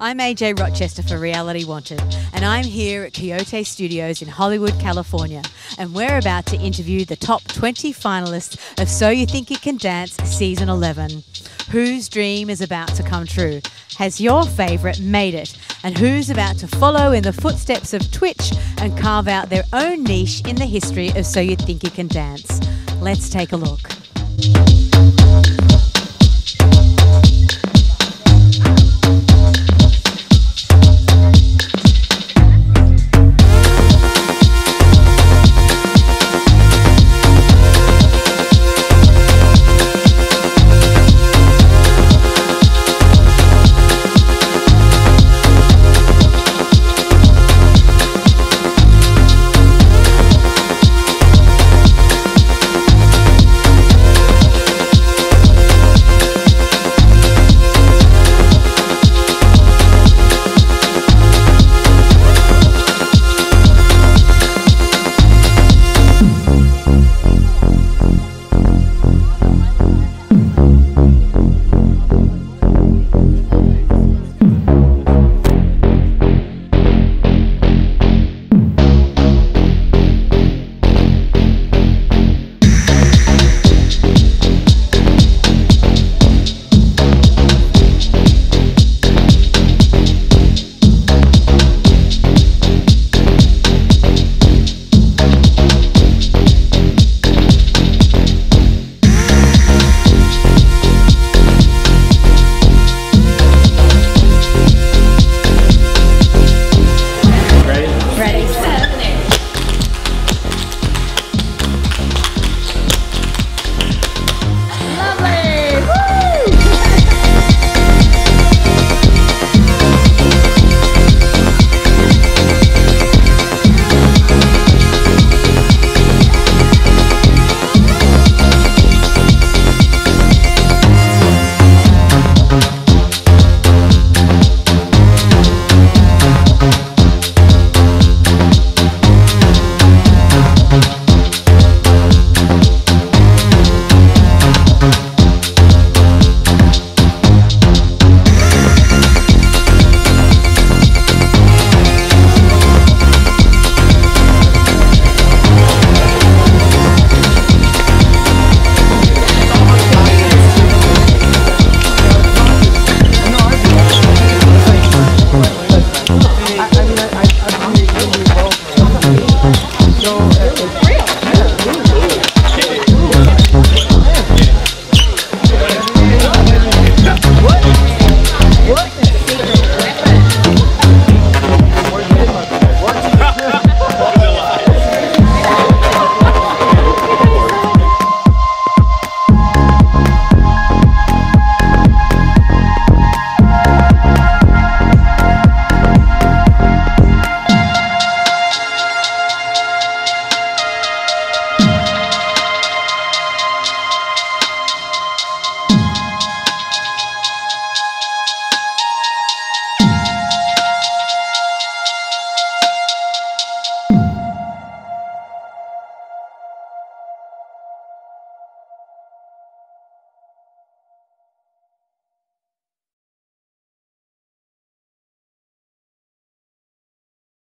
I'm Ajay Rochester for Reality Wanted, and I'm here at Quixote Studios in Hollywood, California. And we're about to interview the top 20 finalists of So You Think You Can Dance Season 11. Whose dream is about to come true? Has your favourite made it? And who's about to follow in the footsteps of Twitch and carve out their own niche in the history of So You Think You Can Dance? Let's take a look. It's real.